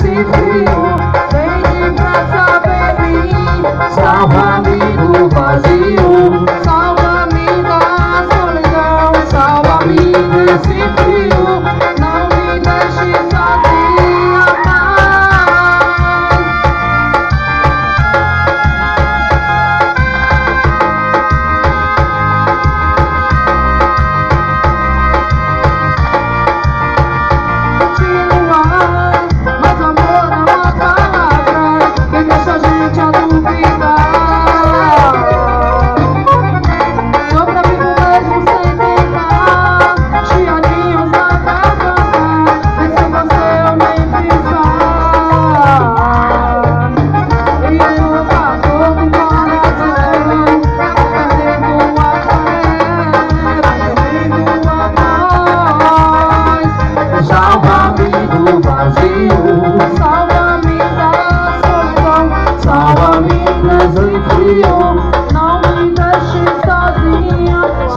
Sitting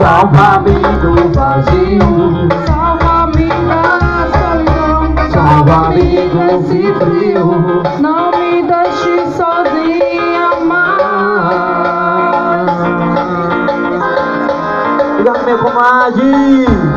Salva-me do vazio. Salva-me da solidão. Salva-me desse frio. Não me deixe sozinha mais. Obrigado, meu comadre.